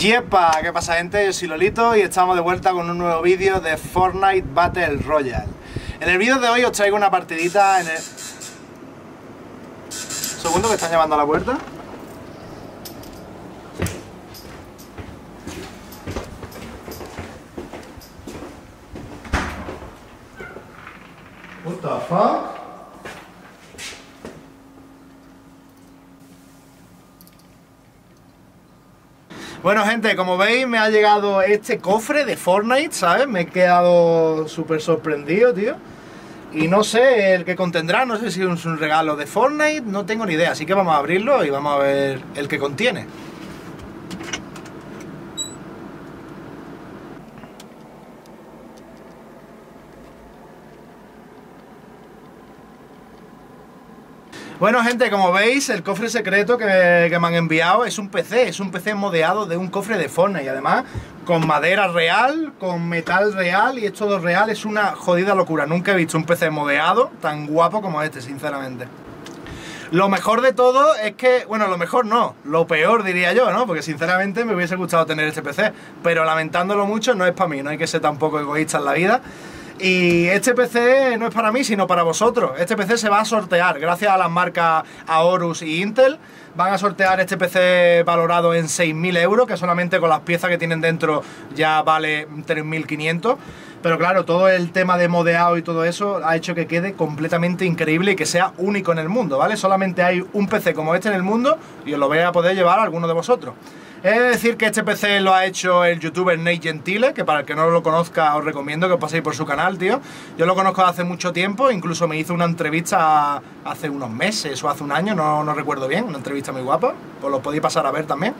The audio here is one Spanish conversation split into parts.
Yepa, ¿qué pasa gente? Yo soy Lolito y estamos de vuelta con un nuevo vídeo de Fortnite Battle Royale. En el vídeo de hoy os traigo una partidita en el... Segundo que están llamando a la puerta. What the fuck? Bueno, gente, como veis, me ha llegado este cofre de Fortnite, ¿sabes? Me he quedado súper sorprendido, tío. Y no sé el que contendrá, no sé si es un regalo de Fortnite, no tengo ni idea. Así que vamos a abrirlo y vamos a ver el que contiene. Bueno gente, como veis, el cofre secreto que, me han enviado es un PC, es un PC modeado de un cofre de Fortnite y además con madera real, con metal real y es todo real, es una jodida locura. Nunca he visto un PC modeado tan guapo como este, sinceramente. Lo mejor de todo es que, bueno, lo mejor no, lo peor diría yo, ¿no? Porque sinceramente me hubiese gustado tener este PC, pero lamentándolo mucho no es para mí, no hay que ser tampoco egoísta en la vida. Y este PC no es para mí, sino para vosotros. Este PC se va a sortear gracias a las marcas Aorus y Intel. Van a sortear este PC valorado en 6.000 euros, que solamente con las piezas que tienen dentro ya vale 3.500. Pero claro, todo el tema de modeado y todo eso ha hecho que quede completamente increíble y que sea único en el mundo, ¿vale? Solamente hay un PC como este en el mundo y os lo voy a poder llevar a alguno de vosotros. He de decir que este PC lo ha hecho el youtuber Nate Gentile, que para el que no lo conozca os recomiendo que os paséis por su canal, tío. Yo lo conozco hace mucho tiempo, incluso me hizo una entrevista hace unos meses o hace un año, no, no recuerdo bien, una entrevista muy guapa, pues lo podéis pasar a ver también.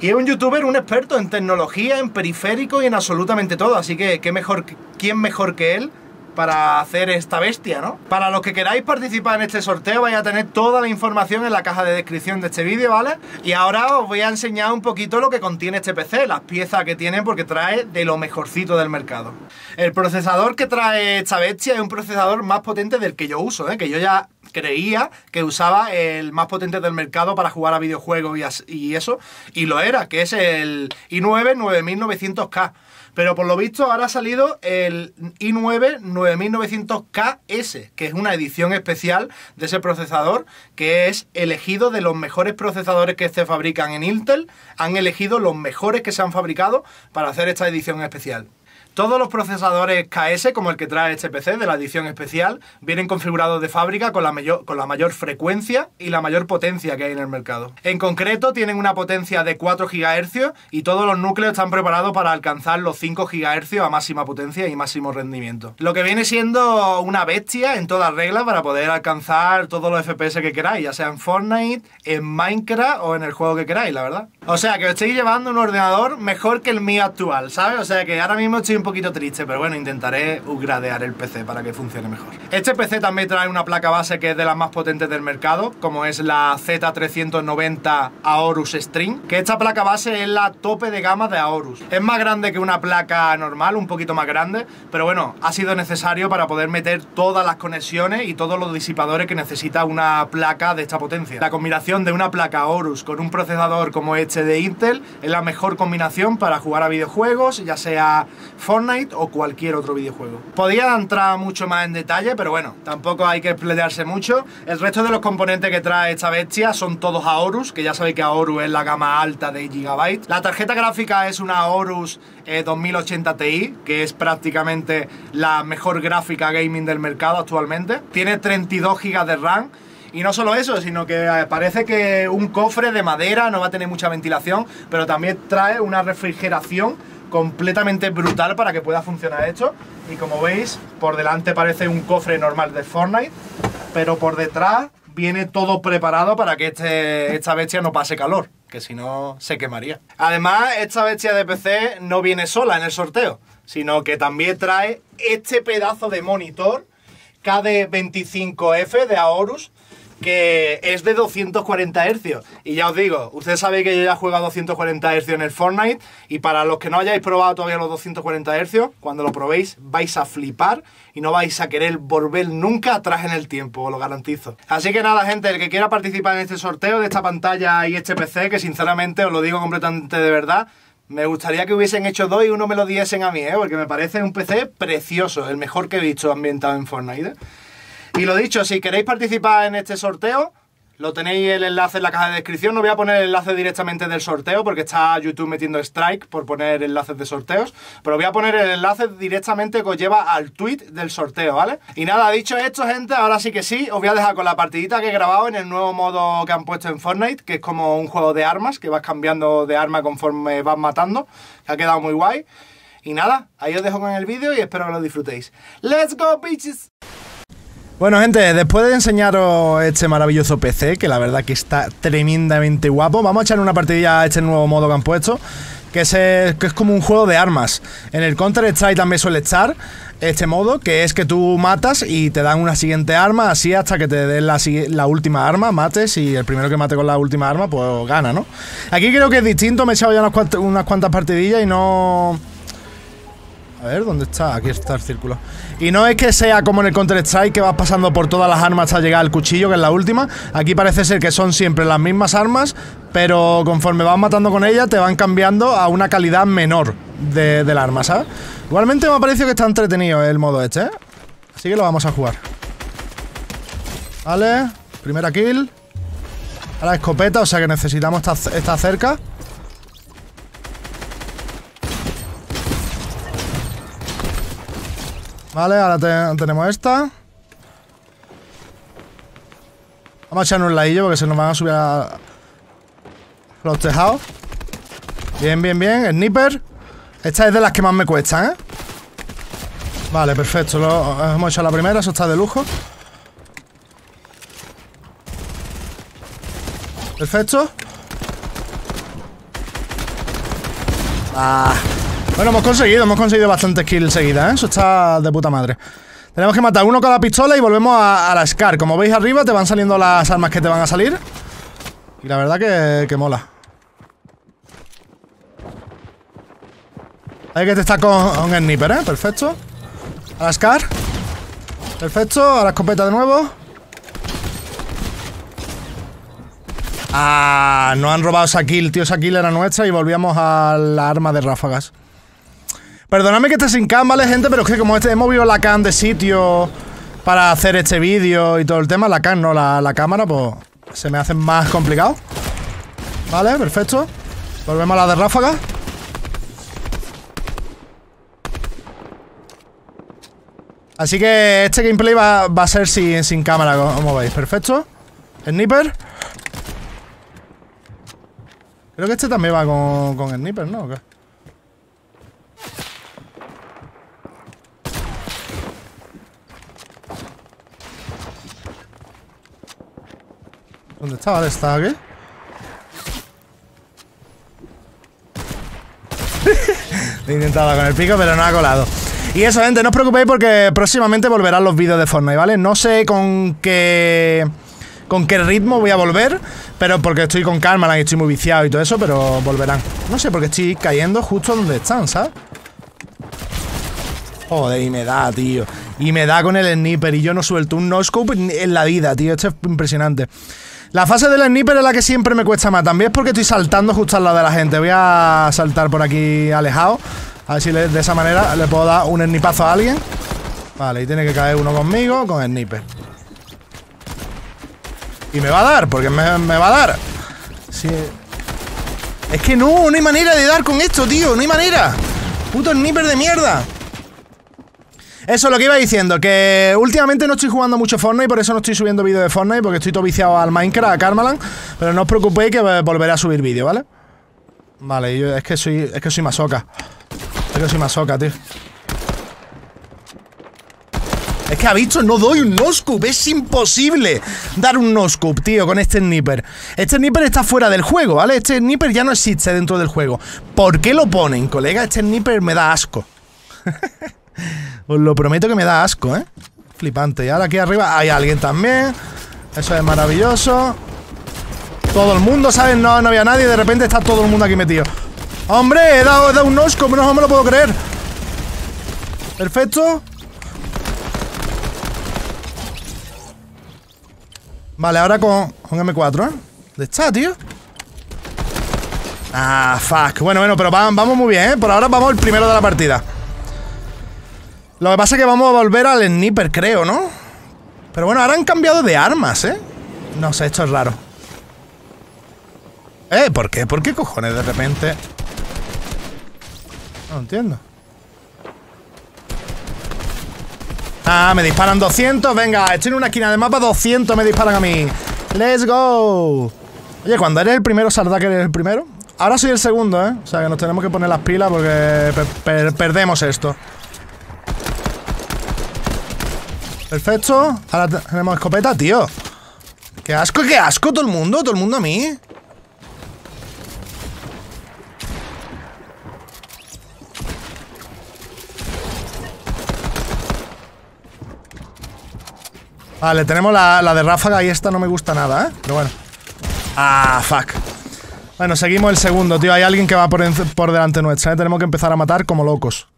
Y es un youtuber, un experto en tecnología, en periférico y en absolutamente todo, así que ¿qué mejor, ¿quién mejor que él para hacer esta bestia, ¿no? Para los que queráis participar en este sorteo vais a tener toda la información en la caja de descripción de este vídeo, ¿vale? Y ahora os voy a enseñar un poquito lo que contiene este PC, las piezas que tiene porque trae de lo mejorcito del mercado. El procesador que trae esta bestia es un procesador más potente del que yo uso, ¿eh? Que yo ya creía que usaba el más potente del mercado para jugar a videojuegos y, eso, y lo era, que es el i9 9900K. Pero por lo visto ahora ha salido el i9 9900KS, que es una edición especial de ese procesador, que es elegido de los mejores procesadores que se fabrican en Intel. Han elegido los mejores que se han fabricado para hacer esta edición especial. Todos los procesadores KS, como el que trae este PC de la edición especial, vienen configurados de fábrica con la, mayor, con la mayor frecuencia y la mayor potencia que hay en el mercado. En concreto, tienen una potencia de 4 GHz y todos los núcleos están preparados para alcanzar los 5 GHz a máxima potencia y máximo rendimiento. Lo que viene siendo una bestia en todas reglas para poder alcanzar todos los FPS que queráis, ya sea en Fortnite, en Minecraft o en el juego que queráis, la verdad. O sea, que os estoy llevando un ordenador mejor que el mío actual, ¿sabes? O sea, que ahora mismo estoy un poquito triste, pero bueno, intentaré upgradear el PC para que funcione mejor. Este PC también trae una placa base que es de las más potentes del mercado, como es la Z390 Aorus String, que esta placa base es la tope de gama de Aorus. Es más grande que una placa normal, un poquito más grande, pero bueno, ha sido necesario para poder meter todas las conexiones y todos los disipadores que necesita una placa de esta potencia. La combinación de una placa Aorus con un procesador como este de Intel es la mejor combinación para jugar a videojuegos, ya sea Fortnite o cualquier otro videojuego. Podía entrar mucho más en detalle, pero bueno, tampoco hay que pelearse mucho. El resto de los componentes que trae esta bestia son todos Aorus, que ya sabéis que Aorus es la gama alta de Gigabyte. La tarjeta gráfica es una Aorus 2080 eh, Ti, que es prácticamente la mejor gráfica gaming del mercado actualmente. Tiene 32 GB de RAM y no solo eso, sino que eh, parece que un cofre de madera no va a tener mucha ventilación, pero también trae una refrigeración completamente brutal para que pueda funcionar esto. Y como veis, por delante parece un cofre normal de Fortnite, pero por detrás viene todo preparado para que este, esta bestia no pase calor, que si no se quemaría. Además, esta bestia de PC no viene sola en el sorteo, sino que también trae este pedazo de monitor KD25F de Aorus, que es de 240 Hz. Y ya os digo, ustedes saben que yo ya juego a 240 Hz en el Fortnite. Y para los que no hayáis probado todavía los 240 Hz, cuando lo probéis vais a flipar y no vais a querer volver nunca atrás en el tiempo, os lo garantizo. Así que nada, gente, el que quiera participar en este sorteo de esta pantalla y este PC, que sinceramente os lo digo completamente de verdad, me gustaría que hubiesen hecho dos y uno me lo diesen a mí, ¿eh? porque me parece un PC precioso, el mejor que he visto ambientado en Fortnite. ¿eh? Y lo dicho, si queréis participar en este sorteo, lo tenéis el enlace en la caja de descripción. No voy a poner el enlace directamente del sorteo porque está YouTube metiendo strike por poner enlaces de sorteos. Pero voy a poner el enlace directamente que os lleva al tweet del sorteo, ¿vale? Y nada, dicho esto, gente, ahora sí que sí, os voy a dejar con la partidita que he grabado en el nuevo modo que han puesto en Fortnite, que es como un juego de armas, que vas cambiando de arma conforme vas matando. Ha quedado muy guay. Y nada, ahí os dejo con el vídeo y espero que lo disfrutéis. ¡Let's go, bitches! Bueno, gente, después de enseñaros este maravilloso PC, que la verdad que está tremendamente guapo, vamos a echar una partidilla a este nuevo modo que han puesto, que es, que es como un juego de armas. En el Counter-Strike también suele estar este modo, que es que tú matas y te dan una siguiente arma, así hasta que te den la, última arma, mates, y el primero que mate con la última arma, pues gana, ¿no? Aquí creo que es distinto, me he echado ya unas cuantas partidillas y no... A ver, ¿dónde está? Aquí está el círculo. Y no es que sea como en el Counter-Strike que vas pasando por todas las armas hasta llegar al cuchillo, que es la última. Aquí parece ser que son siempre las mismas armas, pero conforme vas matando con ellas te van cambiando a una calidad menor de, del arma, ¿sabes? Igualmente me ha parecido que está entretenido el modo este, ¿eh? Así que lo vamos a jugar. Vale, primera kill. Ahora escopeta, o sea que necesitamos estar cerca. Vale, ahora tenemos esta. Vamos a echarnos un ladillo porque se nos van a subir a los tejados. Bien, bien, bien. Sniper. Esta es de las que más me cuestan, ¿eh? Vale, perfecto. Lo, hemos hecho la primera, eso está de lujo. Perfecto. Ah. Bueno, hemos conseguido, hemos conseguido bastantes kills seguidas, ¿eh? Eso está de puta madre. Tenemos que matar uno cada pistola y volvemos a, la SCAR. Como veis arriba te van saliendo las armas que te van a salir. Y la verdad que, que mola. Hay que te está con, el sniper, ¿eh? Perfecto. A la SCAR. Perfecto. A la escopeta de nuevo. Ah, no han robado esa kill, tío. Esa kill era nuestra y volvíamos a la arma de ráfagas. Perdóname que esté sin cam, ¿vale, gente? Pero es que como este, hemos movido la cam de sitio para hacer este vídeo y todo el tema, la cam, no, la, cámara, pues se me hace más complicado. Vale, perfecto. Volvemos a la de ráfaga. Así que este gameplay va, a ser sin, sin, cámara, como veis. Perfecto. Sniper. Creo que este también va con, con sniper, ¿no? ¿Dónde está? Vale, está aquí. He intentado con el pico, pero no ha colado. Y eso, gente, no os preocupéis porque próximamente volverán los vídeos de Fortnite, ¿vale? No sé con qué con qué ritmo voy a volver, pero porque estoy con calma y estoy muy viciado y todo eso, pero volverán. No sé, porque estoy cayendo justo donde están, ¿sabes? Joder, y me da, tío. Y me da con el sniper y yo no suelto un no-scope en la vida, tío. Esto es impresionante. La fase del sniper es la que siempre me cuesta más. También es porque estoy saltando justo al lado de la gente. Voy a saltar por aquí alejado. A ver si de esa manera le puedo dar un snipazo a alguien. Vale, y tiene que caer uno conmigo con sniper. Y me va a dar, porque me, va a dar. Sí. Es que no, no hay manera de dar con esto, tío. No hay manera. Puto sniper de mierda. Eso es lo que iba diciendo, que últimamente no estoy jugando mucho Fortnite, por eso no estoy subiendo vídeos de Fortnite, porque estoy todo viciado al Minecraft, a Karmaland, pero no os preocupéis que volveré a subir vídeos, ¿vale? Vale, es que soy, es que soy masoca. Es que soy masoca, tío. Es que ha visto, no doy un no-scoop, es imposible dar un no-scoop, tío, con este sniper. Este sniper está fuera del juego, ¿vale? Este sniper ya no existe dentro del juego. ¿Por qué lo ponen, colega? Este sniper me da asco. Os lo prometo que me da asco, ¿eh? Flipante. Y ahora aquí arriba hay alguien también. Eso es maravilloso. Todo el mundo, ¿sabes? No, no había nadie. De repente está todo el mundo aquí metido. ¡Hombre! He dado, un nosco. No me lo puedo creer. Perfecto. Vale, ahora con, con M4, ¿eh? ¿Dónde está, tío? Ah, fuck. Bueno, bueno, pero vamos muy bien, ¿eh? Por ahora vamos el primero de la partida. Lo que pasa es que vamos a volver al sniper, creo, ¿no? Pero bueno, ahora han cambiado de armas, ¿eh? No sé, esto es raro. ¿Eh? ¿Por qué? ¿Por qué cojones de repente? No entiendo. Ah, me disparan 200. Venga, estoy en una esquina de mapa. 200 me disparan a mí. ¡Let's go! Oye, cuando eres el primero, Sarda que eres el primero. Ahora soy el segundo, ¿eh? O sea que nos tenemos que poner las pilas porque perdemos esto. Perfecto. Ahora tenemos escopeta, tío. ¡Qué asco, qué asco! Todo el mundo, todo el mundo a mí. Vale, tenemos la, de ráfaga y esta no me gusta nada, ¿eh? Pero bueno. Ah, fuck. Bueno, seguimos el segundo, tío. Hay alguien que va por, por delante nuestra, ¿eh? Tenemos que empezar a matar como locos.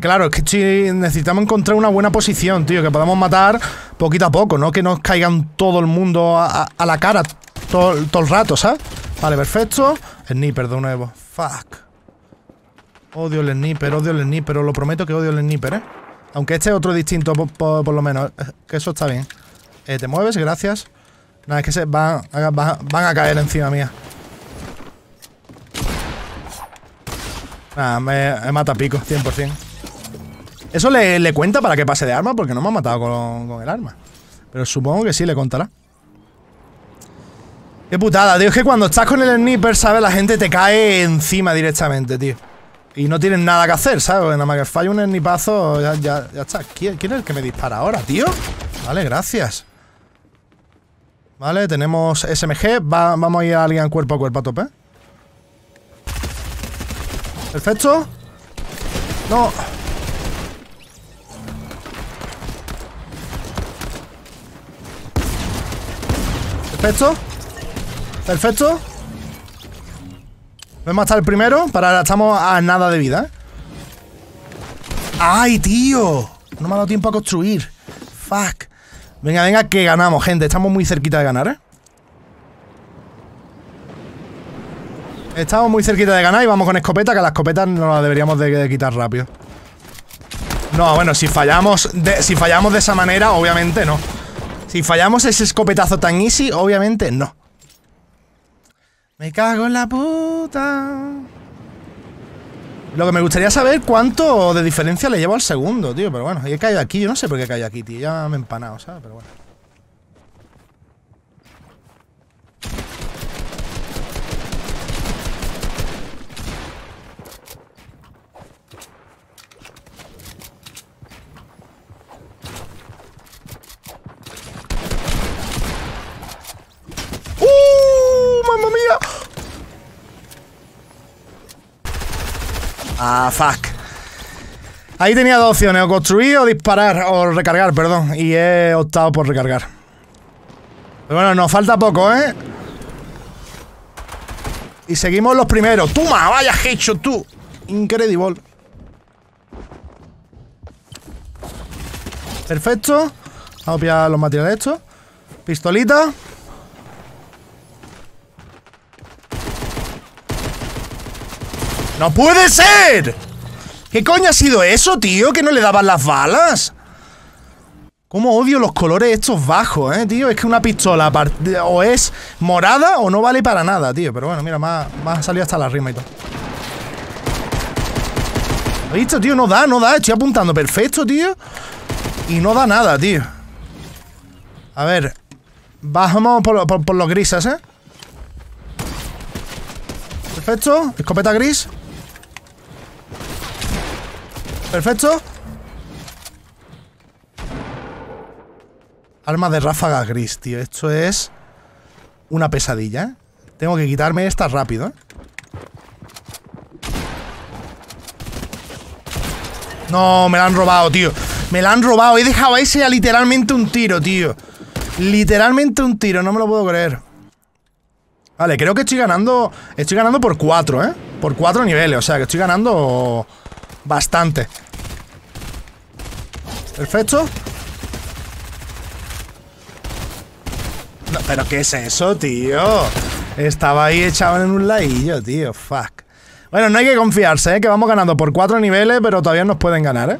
Claro, es que necesitamos encontrar una buena posición, tío. Que podamos matar poquito a poco, ¿no? Que nos caigan todo el mundo a, la cara todo, el rato, ¿sabes? Vale, perfecto. Sniper de nuevo. Fuck. Odio el sniper, odio el sniper. Lo prometo que odio el sniper, ¿eh? Aunque este es otro distinto, por, lo menos. Que eso está bien. Eh, ¿Te mueves? Gracias. Nada, es que se van, van, a caer encima mía. Nada, me, mata pico, 100%. ¿Eso le, cuenta para que pase de arma? Porque no me ha matado con, con el arma. Pero supongo que sí le contará. Qué putada, tío. Es que cuando estás con el sniper, ¿sabes? La gente te cae encima directamente, tío. Y no tienen nada que hacer, ¿sabes? Nada más que falla un snipazo, ya, ya, ya está. ¿Quién, es el que me dispara ahora, tío? Vale, gracias. Vale, tenemos SMG. vamos a ir a alguien cuerpo a cuerpo a tope. Perfecto. No. Perfecto. Perfecto. Voy a matar el primero. Para estamos a nada de vida. ¡Ay, tío! No me ha dado tiempo a construir. Fuck. Venga, venga, que ganamos, gente. Estamos muy cerquita de ganar, ¿eh? Estamos muy cerquita de ganar y vamos con escopeta, que la escopeta no la deberíamos de, quitar rápido. No, bueno, si fallamos si fallamos de esa manera, obviamente no. Si fallamos ese escopetazo tan easy, obviamente no. Me cago en la puta. Lo que me gustaría saber cuánto de diferencia le llevo al segundo, tío. Pero bueno, he caído aquí. Yo no sé por qué he caído aquí, tío. Ya me he empanado, ¿sabes? Pero bueno. Ah, fuck. Ahí tenía dos opciones, o construir o disparar, o recargar, perdón. Y he optado por recargar. Pero bueno, nos falta poco, ¿eh? Y seguimos los primeros. ¡Toma! ¡Vaya hecho tú! Incredible. Perfecto. Vamos a pillar los materiales estos. Pistolita. ¡No puede ser! ¿Qué coño ha sido eso, tío? Que no le daban las balas. ¿Cómo odio los colores estos bajos, eh, tío? Es que una pistola o es morada o no vale para nada, tío. Pero bueno, mira, me ha, salido hasta la rima y todo. ¿Has visto, tío? No da, no da. Estoy apuntando perfecto, tío. Y no da nada, tío. A ver. Bajamos por los grises, ¿eh? Perfecto. Escopeta gris. Perfecto. Arma de ráfaga gris, tío. Esto es una pesadilla, ¿eh? Tengo que quitarme esta rápido, ¿eh? No, me la han robado, tío. Me la han robado. He dejado a ese a literalmente un tiro, tío. Literalmente un tiro, no me lo puedo creer. Vale, creo que estoy ganando... Estoy ganando por cuatro, ¿eh? Por cuatro niveles, o sea que estoy ganando bastante. Perfecto. pero ¿qué es eso, tío? Estaba ahí echado en un ladillo, tío. Fuck. Bueno, no hay que confiarse, ¿eh? Que vamos ganando por cuatro niveles, pero todavía nos pueden ganar, ¿eh?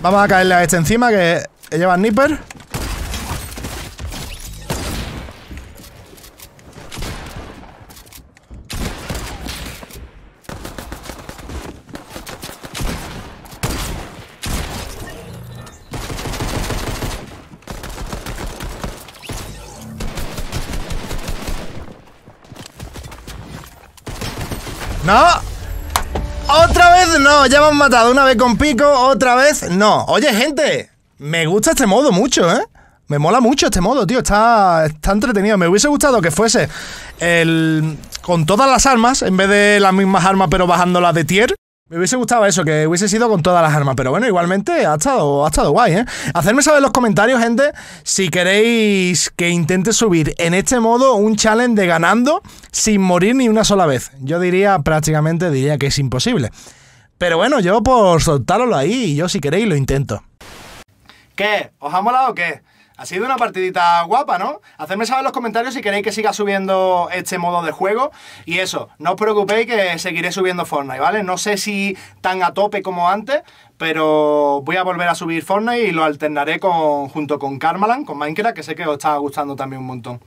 Vamos a caerle a este encima, que lleva sniper. No! Ya han matado una vez con pico, otra vez no. Oye, gente, me gusta este modo mucho, ¿eh? Me mola mucho este modo, tío. Está, está entretenido. Me hubiese gustado que fuese el con todas las armas, en vez de las mismas armas, pero bajándolas de tier. Me hubiese gustado eso, que hubiese sido con todas las armas, pero bueno, igualmente ha estado, ha estado guay, ¿eh? Hacedme saber en los comentarios, gente, si queréis que intente subir en este modo un challenge de ganando sin morir ni una sola vez. Yo diría, prácticamente diría que es imposible. Pero bueno, yo por soltarlo ahí, yo si queréis lo intento. ¿Qué? ¿Os ha molado o qué? Ha sido una partidita guapa, ¿no? Hacedme saber en los comentarios si queréis que siga subiendo este modo de juego. Y eso, no os preocupéis que seguiré subiendo Fortnite, ¿vale? No sé si tan a tope como antes, pero voy a volver a subir Fortnite y lo alternaré con, junto con Karmaland, con Minecraft, que sé que os está gustando también un montón.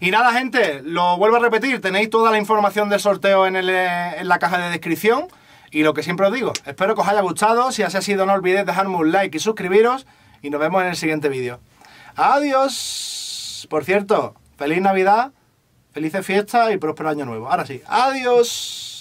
Y nada, gente, lo vuelvo a repetir, tenéis toda la información del sorteo en la caja de descripción. Y lo que siempre os digo, espero que os haya gustado. Si así ha sido, no olvidéis dejarme un like y suscribiros. Y nos vemos en el siguiente vídeo. Adiós. Por cierto, feliz Navidad, felices fiestas y próspero año nuevo. Ahora sí, adiós.